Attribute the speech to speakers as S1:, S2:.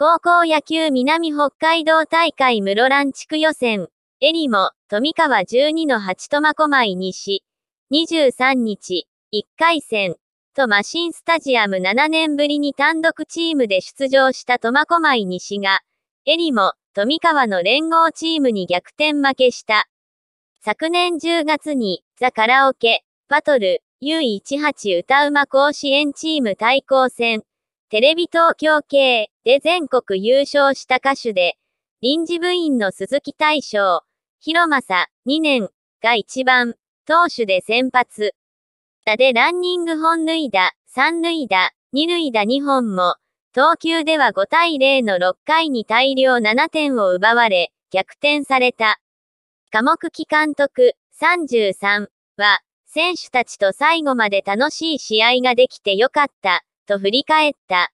S1: 高校野球南北海道大会室蘭地区予選。エリモ、富川12の8苫小牧西。23日、1回戦。とマシンスタジアム7年ぶりに単独チームで出場した苫小牧西が、エリモ、富川の連合チームに逆転負けした。昨年10月に、ザ・カラオケ、バトル、U18 歌うま甲子園チーム対抗戦、テレビ東京系で全国優勝した歌手で、臨時部員の鈴木大将、広正2年が一番、投手で先発。打でランニング本塁打、三塁打、二塁打2本も、投球では5対0の6回に大量7点を奪われ、逆転された。科目機監督33は、選手たちと最後まで楽しい試合ができてよかった、と振り返った。